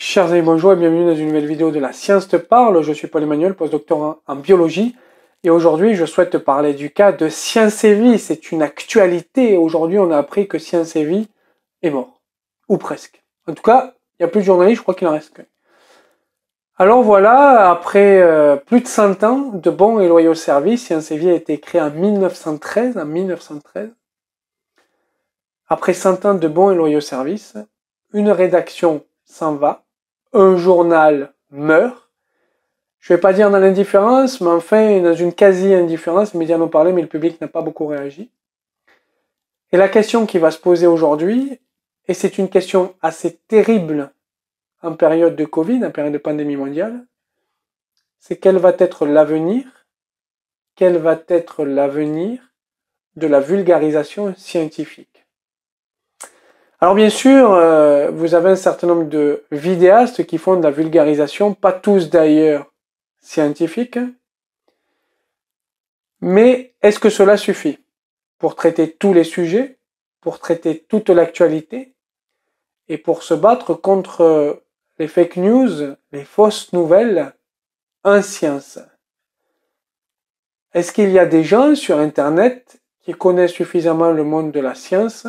Chers amis, bonjour et bienvenue dans une nouvelle vidéo de la Science te parle. Je suis Paul Emmanuel, postdoctorant en biologie. Et aujourd'hui, je souhaite te parler du cas de Science et Vie. C'est une actualité. Aujourd'hui, on a appris que Science et Vie est mort. Ou presque. En tout cas, il n'y a plus de journalistes, je crois qu'il en reste qu'un. Alors voilà, après euh, plus de 100 ans de bons et loyaux services, Science et Vie a été créé en 1913. En 1913. Après 100 ans de bons et loyaux services, une rédaction s'en va un journal meurt. Je vais pas dire dans l'indifférence, mais enfin dans une quasi-indifférence, les médias parlé, mais le public n'a pas beaucoup réagi. Et la question qui va se poser aujourd'hui, et c'est une question assez terrible en période de Covid, en période de pandémie mondiale, c'est quel va être l'avenir, quel va être l'avenir de la vulgarisation scientifique? Alors bien sûr, euh, vous avez un certain nombre de vidéastes qui font de la vulgarisation, pas tous d'ailleurs scientifiques. Mais est-ce que cela suffit pour traiter tous les sujets, pour traiter toute l'actualité et pour se battre contre les fake news, les fausses nouvelles en science? Est-ce qu'il y a des gens sur Internet qui connaissent suffisamment le monde de la science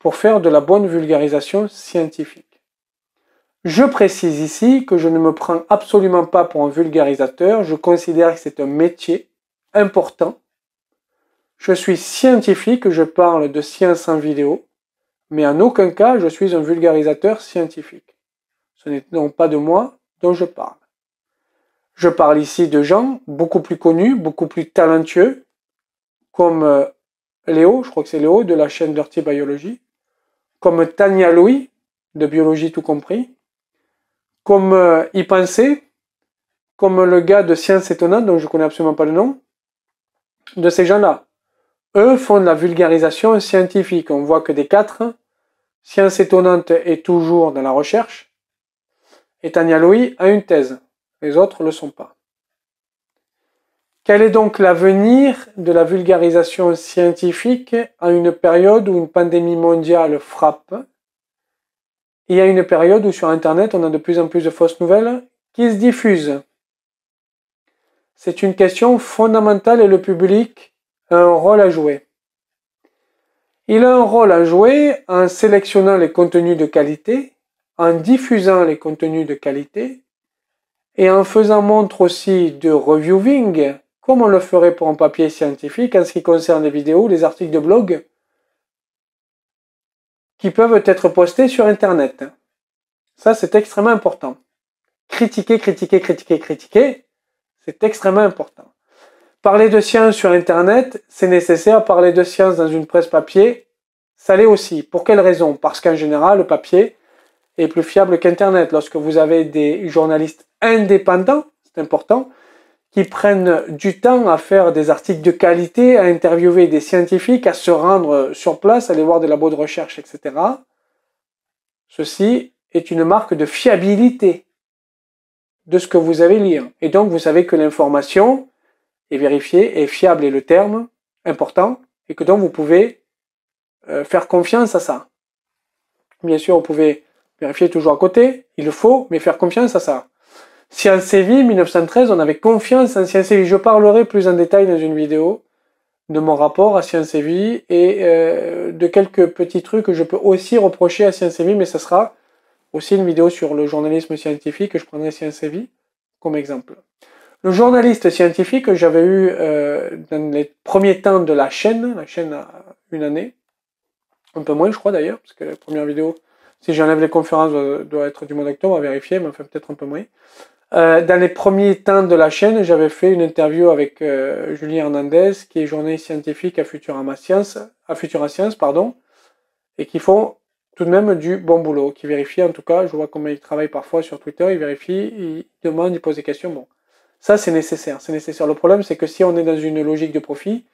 pour faire de la bonne vulgarisation scientifique. Je précise ici que je ne me prends absolument pas pour un vulgarisateur, je considère que c'est un métier important. Je suis scientifique, je parle de science en vidéo, mais en aucun cas je suis un vulgarisateur scientifique. Ce n'est donc pas de moi dont je parle. Je parle ici de gens beaucoup plus connus, beaucoup plus talentueux, comme euh, Léo, je crois que c'est Léo de la chaîne Dirty Biology, comme Tania Louis, de biologie tout compris, comme euh, y penser, comme le gars de Science Étonnante, dont je connais absolument pas le nom, de ces gens-là. Eux font de la vulgarisation scientifique. On voit que des quatre, Science Étonnante est toujours dans la recherche, et Tania Louis a une thèse. Les autres ne le sont pas. Quel est donc l'avenir de la vulgarisation scientifique à une période où une pandémie mondiale frappe et à une période où sur Internet on a de plus en plus de fausses nouvelles qui se diffusent? C'est une question fondamentale et le public a un rôle à jouer. Il a un rôle à jouer en sélectionnant les contenus de qualité, en diffusant les contenus de qualité et en faisant montre aussi de reviewing comme on le ferait pour un papier scientifique en ce qui concerne les vidéos, les articles de blog qui peuvent être postés sur Internet. Ça, c'est extrêmement important. Critiquer, critiquer, critiquer, critiquer, c'est extrêmement important. Parler de science sur Internet, c'est nécessaire. Parler de science dans une presse papier, ça l'est aussi. Pour quelle raison? Parce qu'en général, le papier est plus fiable qu'Internet. Lorsque vous avez des journalistes indépendants, c'est important, qui prennent du temps à faire des articles de qualité, à interviewer des scientifiques, à se rendre sur place, à aller voir des labos de recherche, etc. Ceci est une marque de fiabilité de ce que vous avez lire. Et donc, vous savez que l'information est vérifiée, est fiable est le terme important, et que donc vous pouvez euh, faire confiance à ça. Bien sûr, vous pouvez vérifier toujours à côté, il le faut, mais faire confiance à ça. Science Vie, 1913, on avait confiance en Science Vie. Je parlerai plus en détail dans une vidéo de mon rapport à Science et Vie et euh, de quelques petits trucs que je peux aussi reprocher à Science Vie, mais ce sera aussi une vidéo sur le journalisme scientifique que je prendrai Science Vie comme exemple. Le journaliste scientifique que j'avais eu euh, dans les premiers temps de la chaîne, la chaîne a une année, un peu moins je crois d'ailleurs, parce que la première vidéo, si j'enlève les conférences, doit, être du mois d'octobre à vérifier, mais enfin peut-être un peu moins. Euh, dans les premiers temps de la chaîne, j'avais fait une interview avec euh, Julie Hernandez, qui est journaliste scientifique à Futurama Science, à Futura Science, pardon, et qui font tout de même du bon boulot, qui vérifie en tout cas, je vois comment il travaille parfois sur Twitter, il vérifie, il demande, il pose des questions, bon. Ça, c'est nécessaire, c'est nécessaire. Le problème, c'est que si on est dans une logique de profit,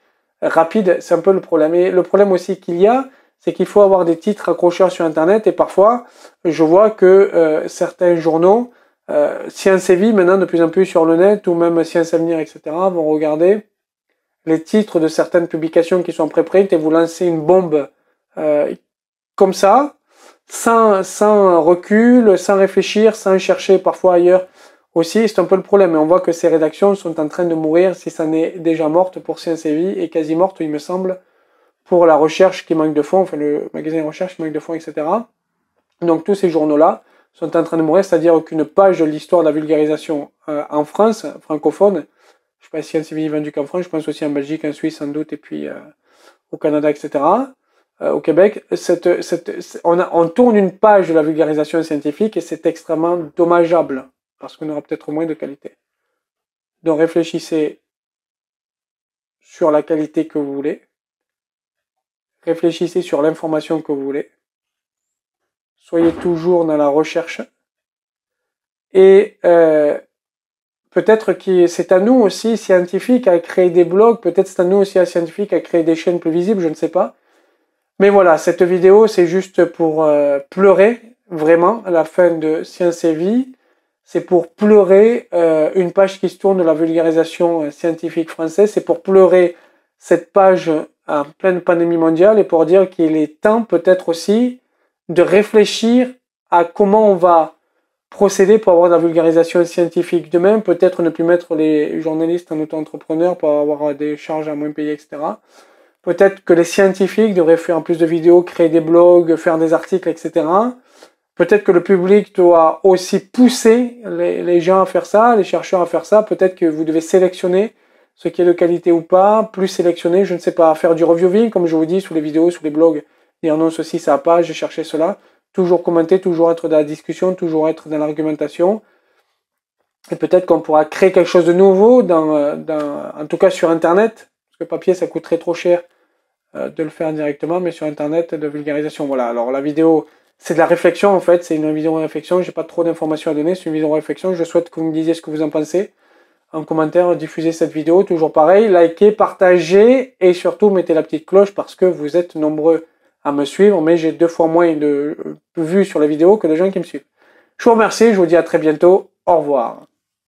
rapide, c'est un peu le problème. Et le problème aussi qu'il y a, c'est qu'il faut avoir des titres accrocheurs sur Internet, et parfois, je vois que euh, certains journaux, euh, Science et Vie, maintenant, de plus en plus sur le net, ou même Science Avenir, etc., vont regarder les titres de certaines publications qui sont pré-print et vous lancer une bombe euh, comme ça, sans, sans recul, sans réfléchir, sans chercher parfois ailleurs aussi. C'est un peu le problème. Et on voit que ces rédactions sont en train de mourir, si ça n'est déjà morte pour Science et Vie, et quasi morte, il me semble, pour la recherche qui manque de fonds, enfin le magazine de recherche qui manque de fonds, etc. Donc tous ces journaux-là sont en train de mourir, c'est-à-dire qu'une page de l'histoire de la vulgarisation euh, en France, francophone, je sais pas si Science et Vie est vendu qu'en France, je pense aussi en Belgique, en Suisse sans doute, et puis euh, au Canada, etc. Euh, au Québec, cette, cette, on, a, on tourne une page de la vulgarisation scientifique et c'est extrêmement dommageable parce qu'on aura peut-être moins de qualité. Donc réfléchissez sur la qualité que vous voulez, réfléchissez sur l'information que vous voulez, soyez toujours dans la recherche et euh, peut-être que c'est à nous aussi scientifiques à créer des blogs, peut-être c'est à nous aussi scientifiques à créer des chaînes plus visibles, je ne sais pas. Mais voilà, cette vidéo, c'est juste pour euh, pleurer, vraiment, à la fin de Science et Vie. C'est pour pleurer euh, une page qui se tourne de la vulgarisation scientifique française. C'est pour pleurer cette page en pleine pandémie mondiale et pour dire qu'il est temps peut-être aussi de réfléchir à comment on va procéder pour avoir de la vulgarisation scientifique demain. Peut-être ne plus mettre les journalistes en auto-entrepreneurs pour avoir des charges à moins payer, etc. Peut-être que les scientifiques devraient faire plus de vidéos, créer des blogs, faire des articles, etc. Peut-être que le public doit aussi pousser les, gens à faire ça, les chercheurs à faire ça. Peut-être que vous devez sélectionner ce qui est de qualité ou pas, plus sélectionner, je ne sais pas, faire du reviewing, comme je vous dis, sous les vidéos, sous les blogs, ceci, ça n'a pas, j'ai cherché cela. Toujours commenter, toujours être dans la discussion, toujours être dans l'argumentation. Et peut-être qu'on pourra créer quelque chose de nouveau, dans, dans, en tout cas sur Internet, parce que papier, ça coûterait trop cher euh, de le faire directement, mais sur Internet, de vulgarisation. Voilà, alors la vidéo, c'est de la réflexion en fait, c'est une vidéo de réflexion, j'ai pas trop d'informations à donner, c'est une vidéo de réflexion, je souhaite que vous me disiez ce que vous en pensez. En commentaire, diffusez cette vidéo, toujours pareil, likez, partagez. Et surtout mettez la petite cloche parce que vous êtes nombreux à me suivre, mais j'ai deux fois moins de vues sur la vidéo que de gens qui me suivent. Je vous remercie, je vous dis à très bientôt, au revoir.